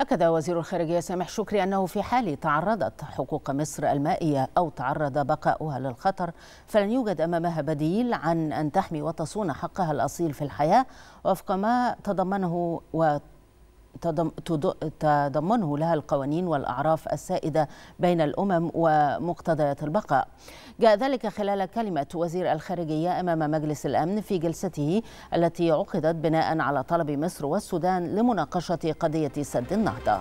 أكد وزير الخارجية سامح شكري أنه في حال تعرضت حقوق مصر المائية أو تعرض بقاؤها للخطر فلن يوجد أمامها بديل عن أن تحمي وتصون حقها الأصيل في الحياة وفق ما تضمنه و تضمنه لها القوانين والأعراف السائدة بين الأمم ومقتضيات البقاء. جاء ذلك خلال كلمة وزير الخارجية أمام مجلس الأمن في جلسته التي عقدت بناء على طلب مصر والسودان لمناقشة قضية سد النهضة.